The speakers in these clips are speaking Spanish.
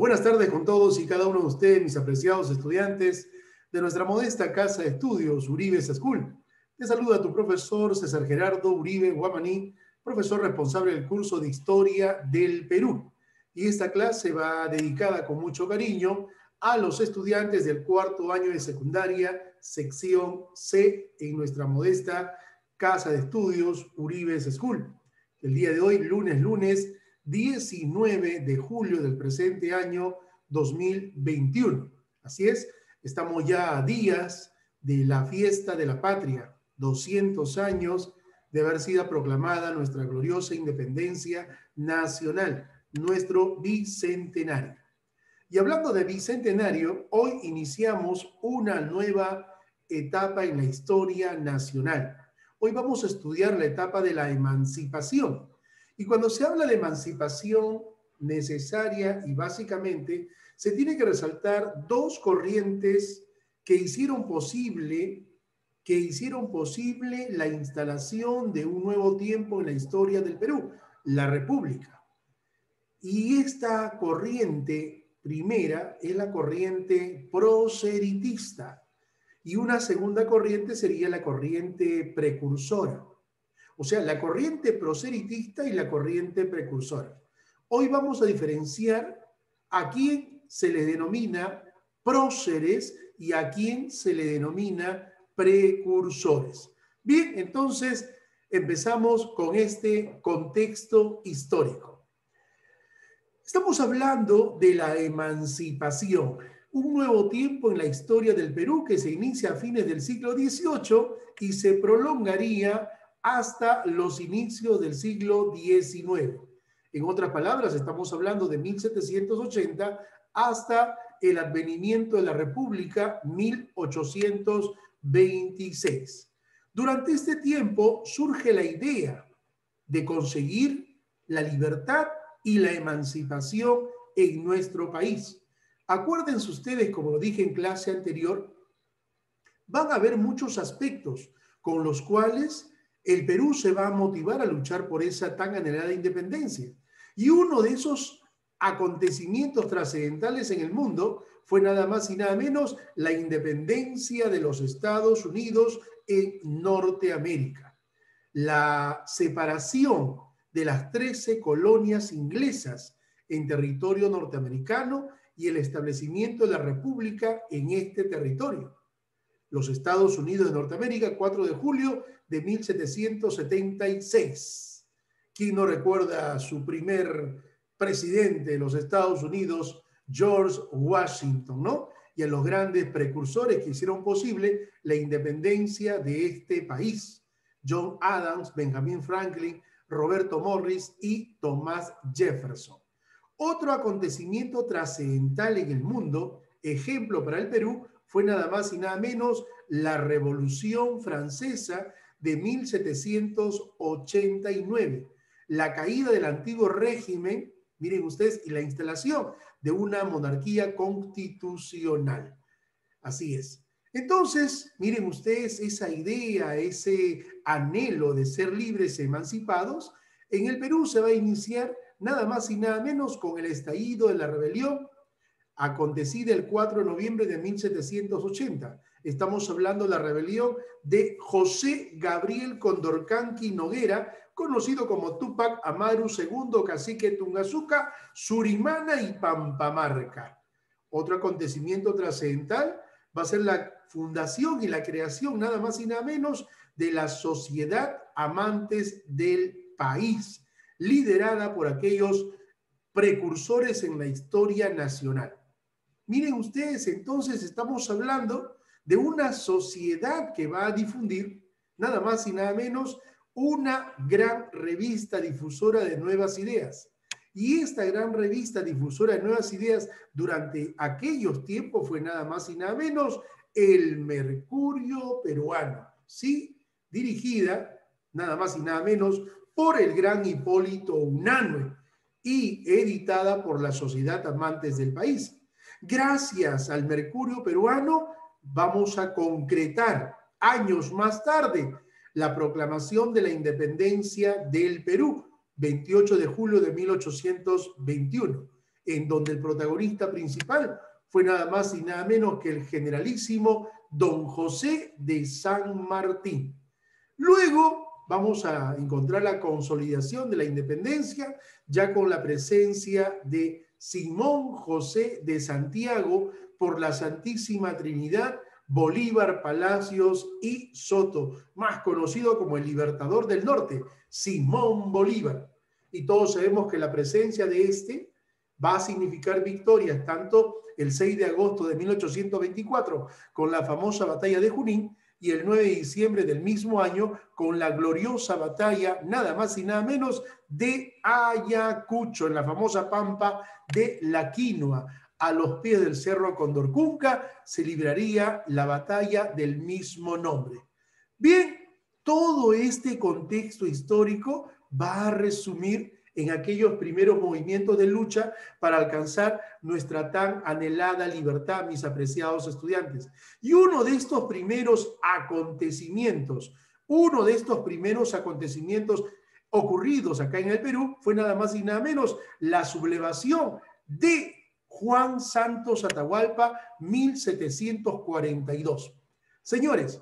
Buenas tardes con todos y cada uno de ustedes, mis apreciados estudiantes de nuestra modesta casa de estudios Uribe School. Te saluda tu profesor César Gerardo Uribe Guamaní, profesor responsable del curso de Historia del Perú. Y esta clase va dedicada con mucho cariño a los estudiantes del cuarto año de secundaria, sección C, en nuestra modesta casa de estudios Uribe School. El día de hoy, lunes, lunes 19 de julio del presente año 2021. Así es, estamos ya a días de la fiesta de la patria, 200 años de haber sido proclamada nuestra gloriosa independencia nacional, nuestro bicentenario. Y hablando de bicentenario, hoy iniciamos una nueva etapa en la historia nacional. Hoy vamos a estudiar la etapa de la emancipación y cuando se habla de emancipación necesaria y básicamente, se tiene que resaltar dos corrientes que hicieron posible que hicieron posible la instalación de un nuevo tiempo en la historia del Perú, la República. Y esta corriente primera es la corriente proseritista y una segunda corriente sería la corriente precursora. O sea, la corriente proselitista y la corriente precursora. Hoy vamos a diferenciar a quién se le denomina próceres y a quién se le denomina precursores. Bien, entonces empezamos con este contexto histórico. Estamos hablando de la emancipación, un nuevo tiempo en la historia del Perú que se inicia a fines del siglo XVIII y se prolongaría hasta los inicios del siglo XIX. En otras palabras, estamos hablando de 1780 hasta el advenimiento de la República 1826. Durante este tiempo surge la idea de conseguir la libertad y la emancipación en nuestro país. Acuérdense ustedes, como lo dije en clase anterior, van a haber muchos aspectos con los cuales el Perú se va a motivar a luchar por esa tan anhelada independencia. Y uno de esos acontecimientos trascendentales en el mundo fue nada más y nada menos la independencia de los Estados Unidos en Norteamérica. La separación de las 13 colonias inglesas en territorio norteamericano y el establecimiento de la República en este territorio. Los Estados Unidos de Norteamérica, 4 de julio de 1776. ¿Quién no recuerda a su primer presidente de los Estados Unidos, George Washington, ¿no? Y a los grandes precursores que hicieron posible la independencia de este país, John Adams, Benjamin Franklin, Roberto Morris y Thomas Jefferson. Otro acontecimiento trascendental en el mundo, ejemplo para el Perú, fue nada más y nada menos la Revolución Francesa de 1789, la caída del antiguo régimen, miren ustedes, y la instalación de una monarquía constitucional. Así es. Entonces, miren ustedes esa idea, ese anhelo de ser libres emancipados, en el Perú se va a iniciar nada más y nada menos con el estallido de la rebelión acontecida el 4 de noviembre de 1780 Estamos hablando de la rebelión de José Gabriel Condorcanqui Noguera, conocido como Tupac Amaru II, cacique Tungazuca, Surimana y Pampamarca. Otro acontecimiento trascendental va a ser la fundación y la creación, nada más y nada menos, de la Sociedad Amantes del País, liderada por aquellos precursores en la historia nacional. Miren ustedes, entonces estamos hablando de una sociedad que va a difundir nada más y nada menos una gran revista difusora de nuevas ideas. Y esta gran revista difusora de nuevas ideas durante aquellos tiempos fue nada más y nada menos el Mercurio Peruano, ¿sí? Dirigida nada más y nada menos por el gran Hipólito Unanue y editada por la Sociedad Amantes del País. Gracias al Mercurio Peruano vamos a concretar años más tarde la proclamación de la independencia del Perú, 28 de julio de 1821. en donde el protagonista principal fue nada más y nada menos que el generalísimo don José de San Martín. Luego vamos a encontrar la consolidación de la independencia ya con la presencia de Simón José de Santiago por la Santísima Trinidad, Bolívar Palacios y Soto, más conocido como el Libertador del Norte, Simón Bolívar. Y todos sabemos que la presencia de este va a significar victorias tanto el 6 de agosto de 1824 con la famosa batalla de Junín y el 9 de diciembre del mismo año con la gloriosa batalla, nada más y nada menos, de Ayacucho, en la famosa pampa de la Quinoa. A los pies del cerro Condorcunca se libraría la batalla del mismo nombre. Bien, todo este contexto histórico va a resumir en aquellos primeros movimientos de lucha para alcanzar nuestra tan anhelada libertad, mis apreciados estudiantes. Y uno de estos primeros acontecimientos, uno de estos primeros acontecimientos ocurridos acá en el Perú fue nada más y nada menos la sublevación de Juan Santos Atahualpa 1742. Señores,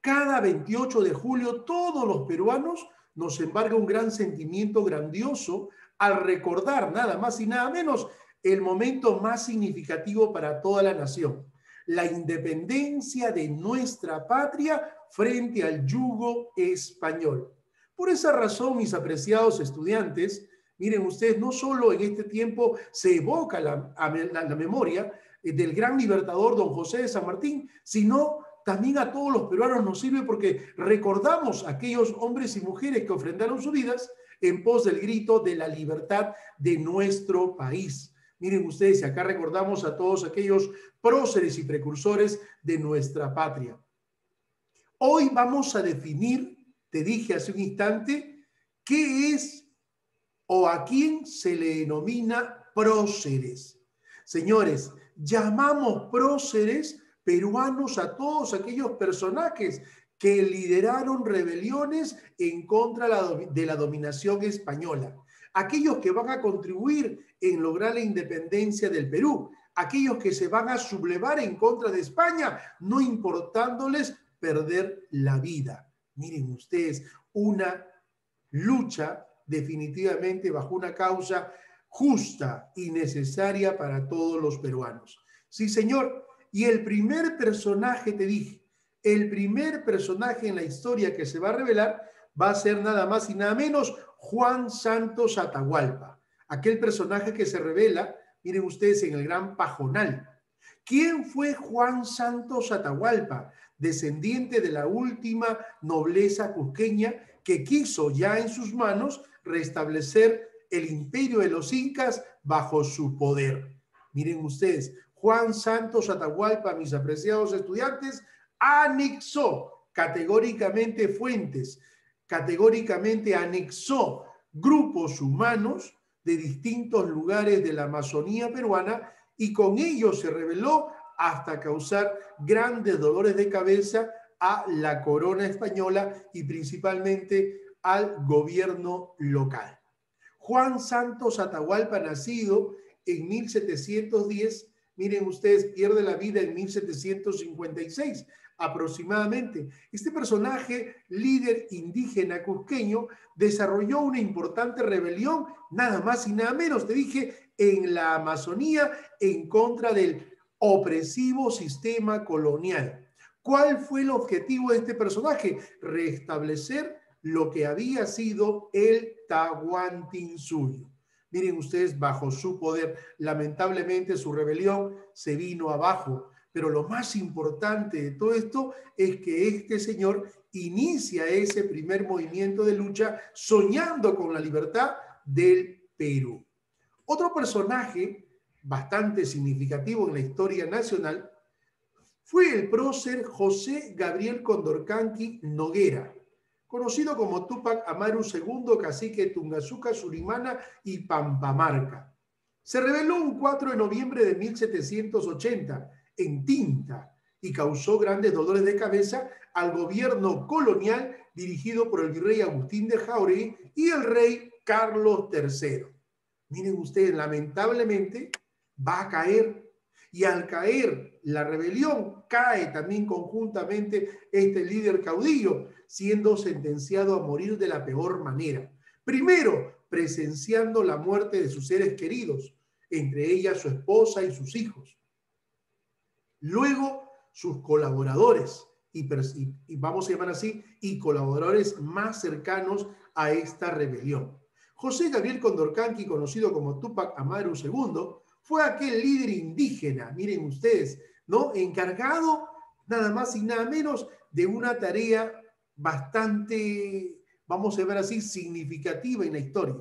cada 28 de julio todos los peruanos nos embarga un gran sentimiento grandioso al recordar nada más y nada menos el momento más significativo para toda la nación, la independencia de nuestra patria frente al yugo español. Por esa razón, mis apreciados estudiantes, miren ustedes, no solo en este tiempo se evoca la, la, memoria del gran libertador don José de San Martín, sino también a todos los peruanos nos sirve porque recordamos a aquellos hombres y mujeres que ofrendaron sus vidas en pos del grito de la libertad de nuestro país. Miren ustedes, acá recordamos a todos aquellos próceres y precursores de nuestra patria. Hoy vamos a definir, te dije hace un instante, qué es o a quién se le denomina próceres. Señores, llamamos próceres peruanos a todos aquellos personajes que lideraron rebeliones en contra de la dominación española, aquellos que van a contribuir en lograr la independencia del Perú, aquellos que se van a sublevar en contra de España, no importándoles perder la vida. Miren ustedes, una lucha definitivamente bajo una causa justa y necesaria para todos los peruanos. Sí, señor, y el primer personaje, te dije, el primer personaje en la historia que se va a revelar va a ser nada más y nada menos Juan Santos Atahualpa, aquel personaje que se revela, miren ustedes, en el Gran Pajonal. ¿Quién fue Juan Santos Atahualpa? Descendiente de la última nobleza cusqueña que quiso ya en sus manos restablecer el imperio de los incas bajo su poder. Miren ustedes, Juan Santos Atahualpa, mis apreciados estudiantes, anexó categóricamente fuentes, categóricamente anexó grupos humanos de distintos lugares de la Amazonía peruana y con ello se reveló hasta causar grandes dolores de cabeza a la corona española y principalmente al gobierno local. Juan Santos Atahualpa, nacido en 1710, miren ustedes, pierde la vida en 1756 aproximadamente. Este personaje, líder indígena cusqueño, desarrolló una importante rebelión, nada más y nada menos, te dije, en la Amazonía en contra del opresivo sistema colonial. ¿Cuál fue el objetivo de este personaje? Restablecer lo que había sido el Tahuantinsuyo. Miren ustedes, bajo su poder, lamentablemente su rebelión se vino abajo. Pero lo más importante de todo esto es que este señor inicia ese primer movimiento de lucha soñando con la libertad del Perú. Otro personaje bastante significativo en la historia nacional fue el prócer José Gabriel Condorcanqui Noguera, conocido como Tupac Amaru II, cacique Tungazuca, Surimana y Pampamarca. Se reveló un 4 de noviembre de 1780 en Tinta y causó grandes dolores de cabeza al gobierno colonial dirigido por el virrey Agustín de Jauregui y el rey Carlos III. miren ustedes, lamentablemente va a caer. Y al caer la rebelión, cae también conjuntamente este líder caudillo, siendo sentenciado a morir de la peor manera. Primero, presenciando la muerte de sus seres queridos, entre ellas su esposa y sus hijos. Luego, sus colaboradores, y, vamos a llamar así, y colaboradores más cercanos a esta rebelión. José Gabriel Condorcanqui, conocido como Tupac Amaru II, fue aquel líder indígena, miren ustedes, ¿no? Encargado nada más y nada menos de una tarea bastante, vamos a ver así, significativa en la historia.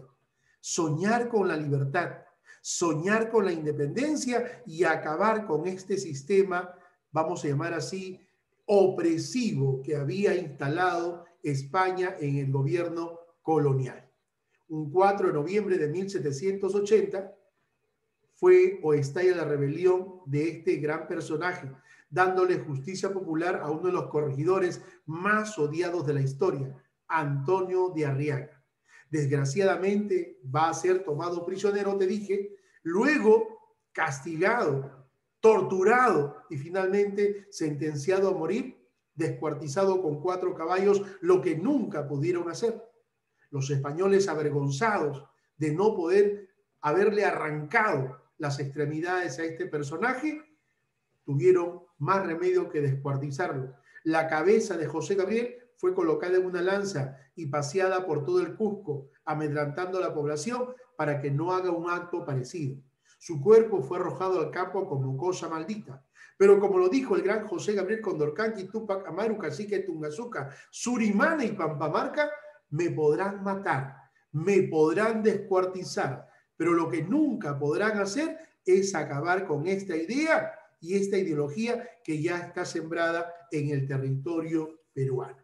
Soñar con la libertad, soñar con la independencia y acabar con este sistema, vamos a llamar así, opresivo que había instalado España en el gobierno colonial. Un 4 de noviembre de 1780 fue o estalla la rebelión de este gran personaje, dándole justicia popular a uno de los corregidores más odiados de la historia, Antonio de Arriaga. Desgraciadamente va a ser tomado prisionero, te dije, luego castigado, torturado y finalmente sentenciado a morir, descuartizado con cuatro caballos, lo que nunca pudieron hacer. Los españoles avergonzados de no poder haberle arrancado las extremidades a este personaje, tuvieron más remedio que descuartizarlo. La cabeza de José Gabriel fue colocada en una lanza y paseada por todo el Cusco, amedrantando a la población para que no haga un acto parecido. Su cuerpo fue arrojado al campo como cosa maldita. Pero como lo dijo el gran José Gabriel Condorcanqui, Tupac Amaru, Cacique Tungazuca, Surimana y Pampamarca, me podrán matar, me podrán descuartizar, pero lo que nunca podrán hacer es acabar con esta idea y esta ideología que ya está sembrada en el territorio peruano.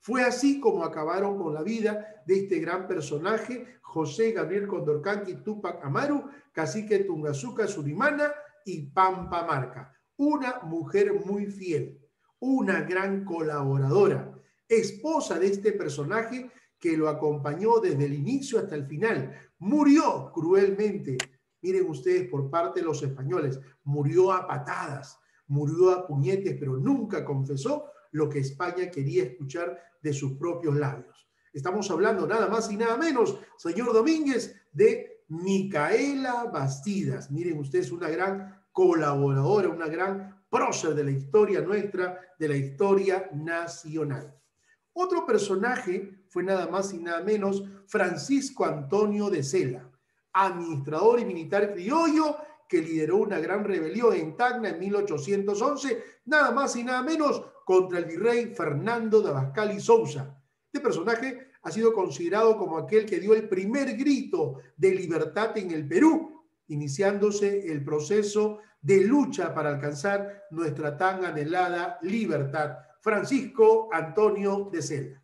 Fue así como acabaron con la vida de este gran personaje, José Gabriel Condorcanqui Tupac Amaru, cacique Tungazuca Surimana y Pampa Marca. Una mujer muy fiel, una gran colaboradora, esposa de este personaje que lo acompañó desde el inicio hasta el final. Murió cruelmente miren ustedes, por parte de los españoles, murió a patadas, murió a puñetes, pero nunca confesó lo que España quería escuchar de sus propios labios. Estamos hablando nada más y nada menos, señor Domínguez, de Micaela Bastidas. Miren ustedes, una gran colaboradora, una gran prócer de la historia nuestra, de la historia nacional. Otro personaje fue nada más y nada menos Francisco Antonio de Sela administrador y militar criollo que lideró una gran rebelión en Tacna en 1811, nada más y nada menos contra el virrey Fernando de Abascal y Sousa. Este personaje ha sido considerado como aquel que dio el primer grito de libertad en el Perú, iniciándose el proceso de lucha para alcanzar nuestra tan anhelada libertad. Francisco Antonio de Sela.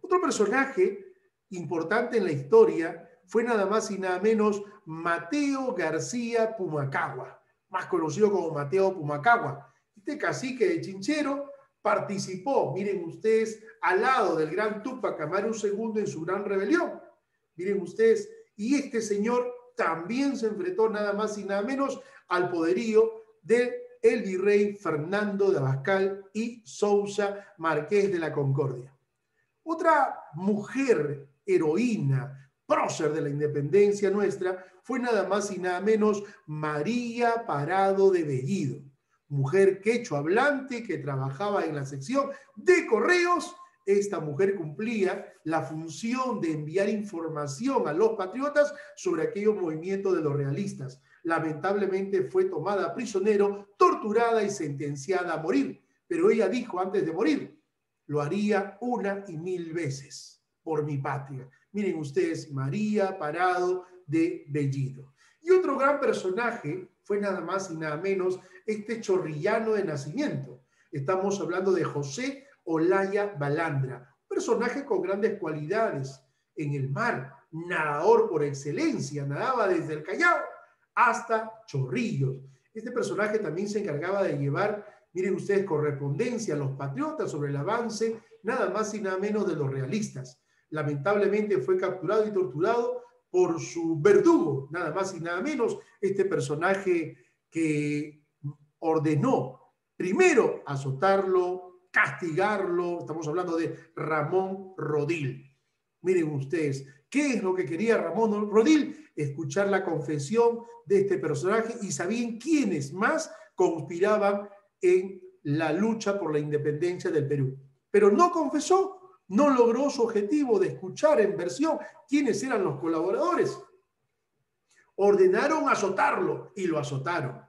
Otro personaje importante en la historia fue nada más y nada menos Mateo García Pumacagua, más conocido como Mateo Pumacagua. Este cacique de Chinchero participó, miren ustedes, al lado del gran Tupac Amaru II en su gran rebelión. Miren ustedes, y este señor también se enfrentó nada más y nada menos al poderío de el virrey Fernando de Abascal y Sousa Marqués de la Concordia. Otra mujer heroína, prócer de la independencia nuestra, fue nada más y nada menos María Parado de Bellido, mujer quechua hablante que trabajaba en la sección de correos. Esta mujer cumplía la función de enviar información a los patriotas sobre aquellos movimientos de los realistas. Lamentablemente fue tomada prisionero, torturada y sentenciada a morir. Pero ella dijo antes de morir, lo haría una y mil veces por mi patria. Miren ustedes, María Parado de Bellido. Y otro gran personaje fue nada más y nada menos este chorrillano de nacimiento. Estamos hablando de José Olaya Balandra, personaje con grandes cualidades en el mar, nadador por excelencia, nadaba desde el Callao hasta Chorrillos. Este personaje también se encargaba de llevar, miren ustedes, correspondencia a los patriotas sobre el avance, nada más y nada menos de los realistas lamentablemente fue capturado y torturado por su verdugo, nada más y nada menos, este personaje que ordenó primero azotarlo, castigarlo, estamos hablando de Ramón Rodil. Miren ustedes, ¿qué es lo que quería Ramón Rodil? Escuchar la confesión de este personaje y sabían quiénes más conspiraban en la lucha por la independencia del Perú. Pero no confesó, no logró su objetivo de escuchar en versión quiénes eran los colaboradores. Ordenaron azotarlo y lo azotaron.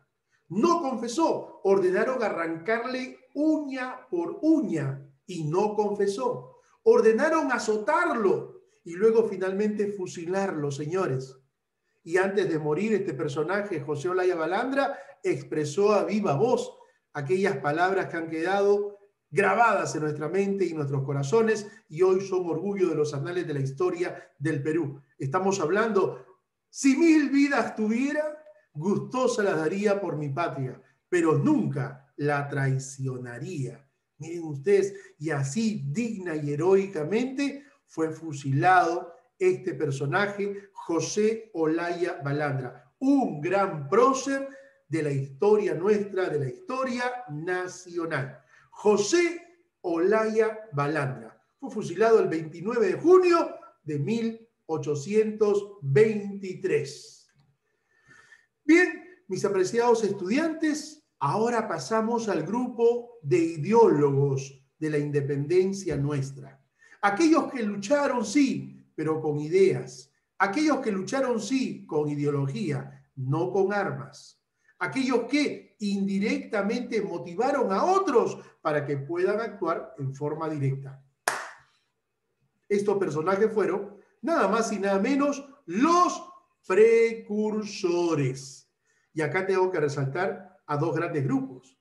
No confesó, ordenaron arrancarle uña por uña y no confesó. Ordenaron azotarlo y luego finalmente fusilarlo, señores. Y antes de morir, este personaje, José Olaya Balandra, expresó a viva voz aquellas palabras que han quedado grabadas en nuestra mente y nuestros corazones y hoy son orgullo de los anales de la historia del Perú. Estamos hablando, si mil vidas tuviera, gustosa las daría por mi patria, pero nunca la traicionaría. Miren ustedes, y así digna y heroicamente fue fusilado este personaje, José Olaya Balandra, un gran prócer de la historia nuestra, de la historia nacional. José Olaya Balandra fue fusilado el 29 de junio de 1823. Bien, mis apreciados estudiantes, ahora pasamos al grupo de ideólogos de la independencia nuestra. Aquellos que lucharon, sí, pero con ideas. Aquellos que lucharon, sí, con ideología, no con armas aquellos que indirectamente motivaron a otros para que puedan actuar en forma directa. Estos personajes fueron nada más y nada menos los precursores. Y acá tengo que resaltar a dos grandes grupos,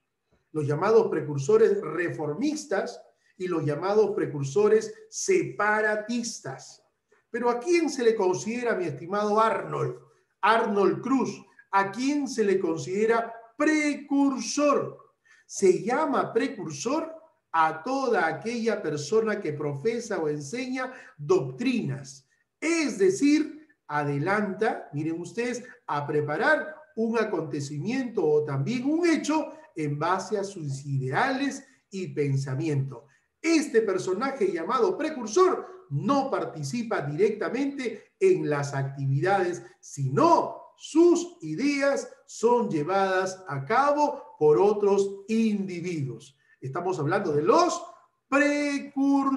los llamados precursores reformistas y los llamados precursores separatistas. Pero ¿a quién se le considera, mi estimado Arnold? Arnold Cruz, a quién se le considera precursor. Se llama precursor a toda aquella persona que profesa o enseña doctrinas. Es decir, adelanta, miren ustedes, a preparar un acontecimiento o también un hecho en base a sus ideales y pensamiento. Este personaje llamado precursor no participa directamente en las actividades, sino sus ideas son llevadas a cabo por otros individuos. Estamos hablando de los precursores.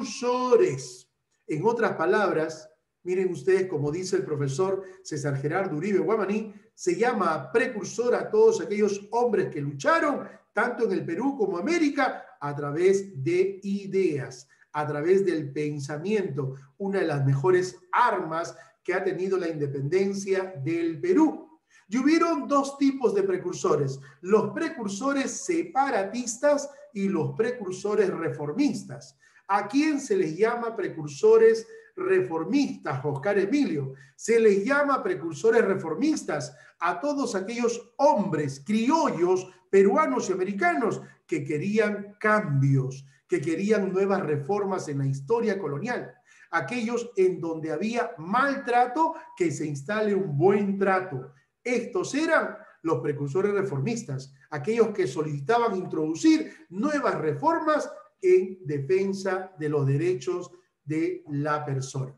En otras palabras, miren ustedes, como dice el profesor César Gerardo Uribe Guamaní, se llama precursor a todos aquellos hombres que lucharon, tanto en el Perú como América, a través de ideas, a través del pensamiento, una de las mejores armas que ha tenido la independencia del Perú. Y hubieron dos tipos de precursores, los precursores separatistas y los precursores reformistas. ¿A quién se les llama precursores reformistas, Oscar Emilio? Se les llama precursores reformistas a todos aquellos hombres criollos, peruanos y americanos que querían cambios, que querían nuevas reformas en la historia colonial aquellos en donde había maltrato, que se instale un buen trato. Estos eran los precursores reformistas, aquellos que solicitaban introducir nuevas reformas en defensa de los derechos de la persona.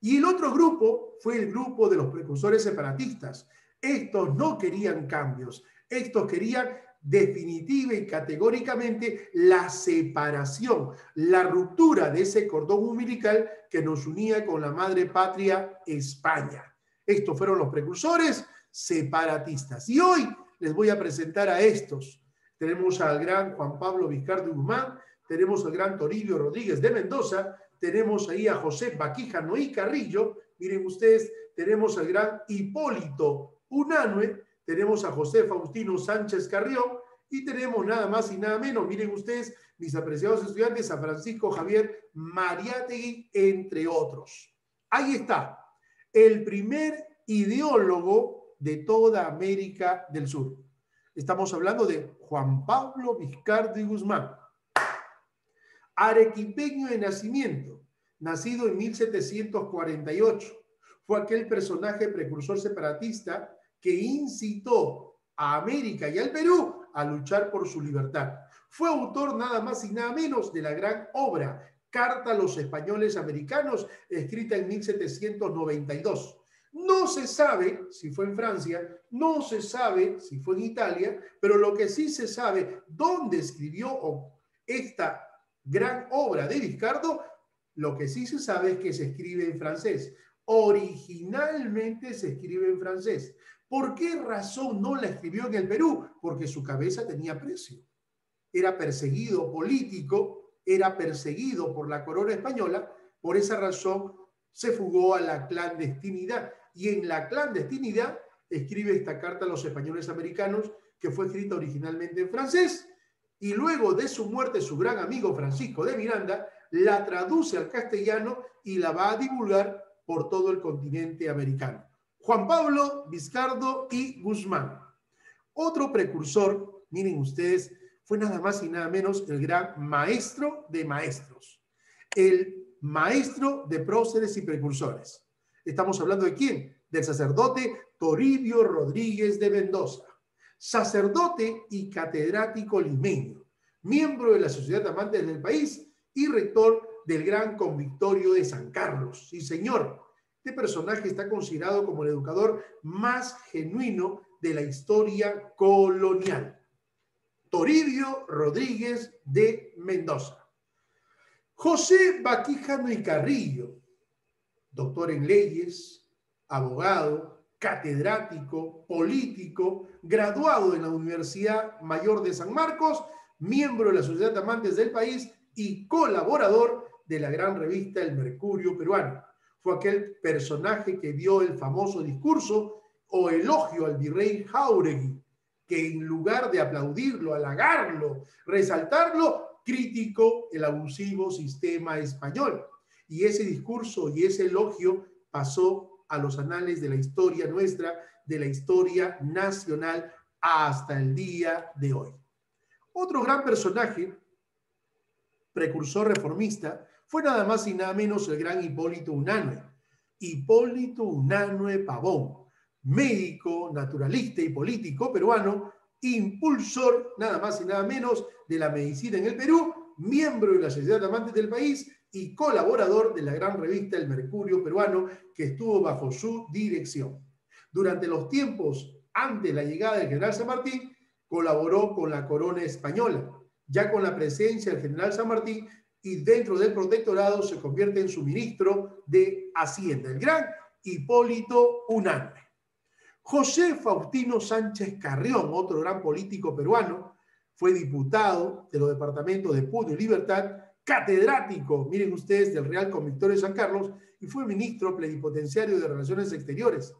Y el otro grupo fue el grupo de los precursores separatistas. Estos no querían cambios, estos querían definitiva y categóricamente la separación, la ruptura de ese cordón umbilical que nos unía con la madre patria España. Estos fueron los precursores separatistas. Y hoy les voy a presentar a estos. Tenemos al gran Juan Pablo Vizcardo Guzmán, tenemos al gran Toribio Rodríguez de Mendoza, tenemos ahí a José Baquijano y Carrillo, miren ustedes, tenemos al gran Hipólito Unanue, tenemos a José Faustino Sánchez Carrión y tenemos nada más y nada menos, miren ustedes, mis apreciados estudiantes, a Francisco Javier Mariátegui, entre otros. Ahí está, el primer ideólogo de toda América del Sur. Estamos hablando de Juan Pablo Vizcardo y Guzmán, arequipeño de nacimiento, nacido en 1748 fue aquel personaje precursor separatista que incitó a América y al Perú a luchar por su libertad. Fue autor nada más y nada menos de la gran obra Carta a los Españoles Americanos, escrita en 1792. No se sabe si fue en Francia, no se sabe si fue en Italia, pero lo que sí se sabe, dónde escribió esta gran obra de Vizcardo, lo que sí se sabe es que se escribe en francés. Originalmente se escribe en francés. ¿Por qué razón no la escribió en el Perú? Porque su cabeza tenía precio. Era perseguido político, era perseguido por la corona española, por esa razón se fugó a la clandestinidad y en la clandestinidad escribe esta carta a los españoles americanos que fue escrita originalmente en francés y luego de su muerte su gran amigo Francisco de Miranda la traduce al castellano y la va a divulgar por todo el continente americano. Juan Pablo, Vizcardo y Guzmán. Otro precursor, miren ustedes, fue nada más y nada menos el gran maestro de maestros, el maestro de próceres y precursores. Estamos hablando de quién? Del sacerdote Toribio Rodríguez de Mendoza, sacerdote y catedrático limeño, miembro de la Sociedad Amantes del País y rector del Gran Convictorio de San Carlos. Sí, señor. Este personaje está considerado como el educador más genuino de la historia colonial. Toribio Rodríguez de Mendoza. José Baquijano y Carrillo, doctor en leyes, abogado, catedrático, político, graduado en la Universidad Mayor de San Marcos, miembro de la Sociedad de Amantes del País y colaborador de la gran revista El Mercurio Peruano. Fue aquel personaje que dio el famoso discurso o elogio al virrey Jauregui, que en lugar de aplaudirlo, halagarlo, resaltarlo, criticó el abusivo sistema español y ese discurso y ese elogio pasó a los anales de la historia nuestra, de la historia nacional hasta el día de hoy. Otro gran personaje, precursor reformista, fue nada más y nada menos el gran Hipólito Unanue. Hipólito Unanue Pavón, médico, naturalista y político peruano, impulsor nada más y nada menos de la medicina en el Perú, miembro de la Sociedad de Amantes del País y colaborador de la gran revista El Mercurio Peruano, que estuvo bajo su dirección. Durante los tiempos antes de la llegada del general San Martín, colaboró con la corona española. Ya con la presencia del general San Martín y dentro del protectorado se convierte en su ministro de Hacienda, el gran Hipólito Unanue. José Faustino Sánchez Carrión, otro gran político peruano, fue diputado de los departamentos de Puno y Libertad catedrático, miren ustedes, del Real Convictorio de San Carlos y fue ministro plenipotenciario de Relaciones Exteriores.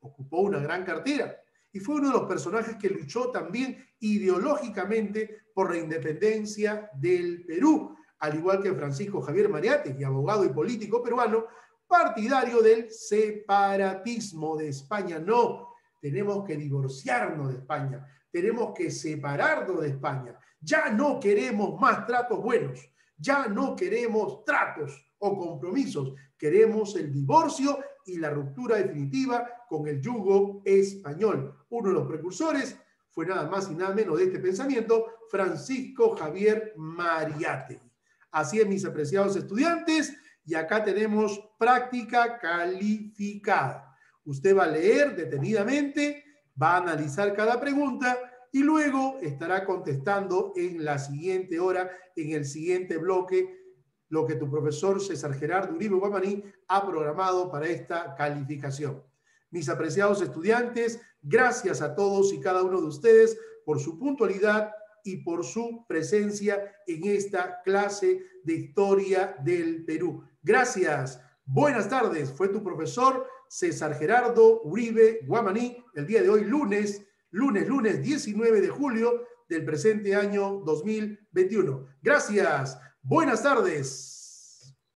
Ocupó una gran cartera y fue uno de los personajes que luchó también ideológicamente por la independencia del Perú, al igual que Francisco Javier Mariate, abogado y político peruano, partidario del separatismo de España. No, tenemos que divorciarnos de España, tenemos que separarnos de España. Ya no queremos más tratos buenos. Ya no queremos tratos o compromisos, queremos el divorcio y la ruptura definitiva con el yugo español. Uno de los precursores fue nada más y nada menos de este pensamiento, Francisco Javier Mariate. Así es, mis apreciados estudiantes, y acá tenemos práctica calificada. Usted va a leer detenidamente, va a analizar cada pregunta y luego estará contestando en la siguiente hora, en el siguiente bloque, lo que tu profesor César Gerardo Uribe Guamaní ha programado para esta calificación. Mis apreciados estudiantes, gracias a todos y cada uno de ustedes por su puntualidad y por su presencia en esta clase de historia del Perú. Gracias. Buenas tardes. Fue tu profesor César Gerardo Uribe Guamaní el día de hoy, lunes lunes, lunes 19 de julio del presente año 2021. Gracias. Buenas tardes.